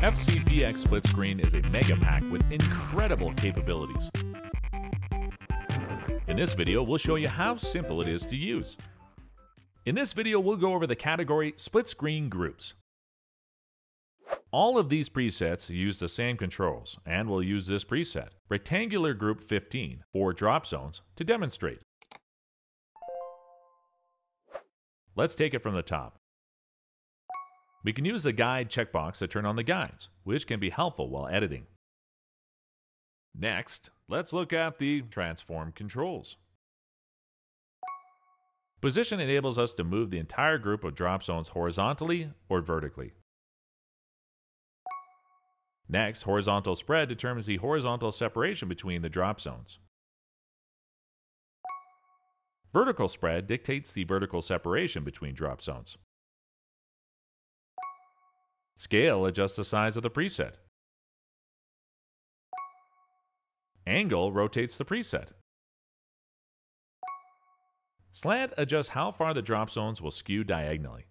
FCPX Split Screen is a mega pack with incredible capabilities. In this video, we'll show you how simple it is to use. In this video, we'll go over the category Split Screen Groups. All of these presets use the same controls, and we'll use this preset, Rectangular Group 15, four drop zones to demonstrate. Let's take it from the top. We can use the Guide checkbox to turn on the guides, which can be helpful while editing. Next, let's look at the Transform controls. Position enables us to move the entire group of drop zones horizontally or vertically. Next, horizontal spread determines the horizontal separation between the drop zones. Vertical spread dictates the vertical separation between drop zones. Scale adjusts the size of the preset. Angle rotates the preset. Slant adjusts how far the drop zones will skew diagonally.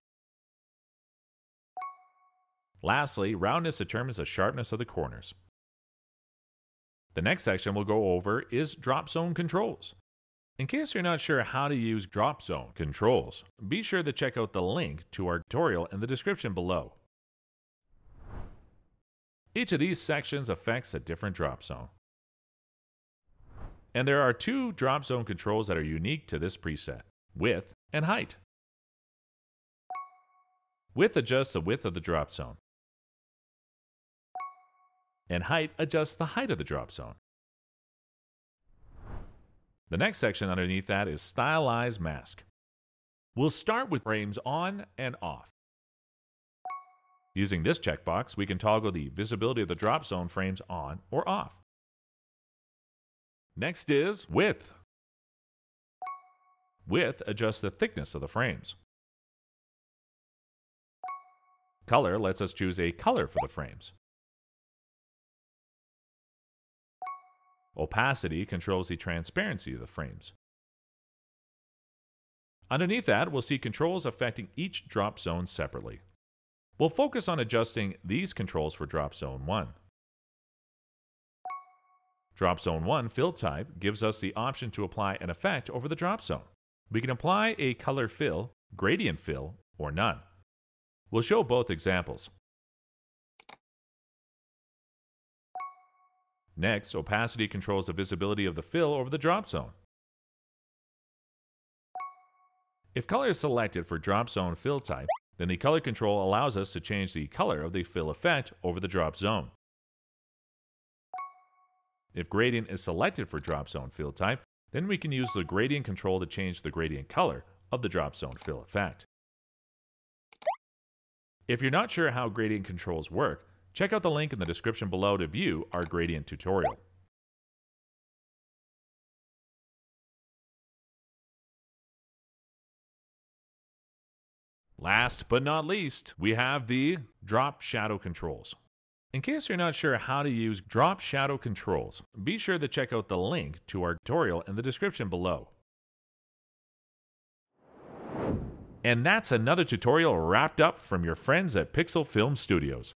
Lastly, roundness determines the sharpness of the corners. The next section we'll go over is drop zone controls. In case you're not sure how to use drop zone controls, be sure to check out the link to our tutorial in the description below. Each of these sections affects a different drop zone. And there are two drop zone controls that are unique to this preset, width and height. Width adjusts the width of the drop zone. And height adjusts the height of the drop zone. The next section underneath that is Stylize Mask. We'll start with frames on and off. Using this checkbox, we can toggle the visibility of the drop zone frames on or off. Next is width. Width adjusts the thickness of the frames. Color lets us choose a color for the frames. Opacity controls the transparency of the frames. Underneath that, we'll see controls affecting each drop zone separately. We'll focus on adjusting these controls for drop zone 1. Drop zone 1 fill type gives us the option to apply an effect over the drop zone. We can apply a color fill, gradient fill, or none. We'll show both examples. Next, opacity controls the visibility of the fill over the drop zone. If color is selected for drop zone fill type, then the color control allows us to change the color of the fill effect over the drop zone. If gradient is selected for drop zone fill type, then we can use the gradient control to change the gradient color of the drop zone fill effect. If you're not sure how gradient controls work, check out the link in the description below to view our gradient tutorial. Last but not least, we have the drop shadow controls. In case you're not sure how to use drop shadow controls, be sure to check out the link to our tutorial in the description below. And that's another tutorial wrapped up from your friends at Pixel Film Studios.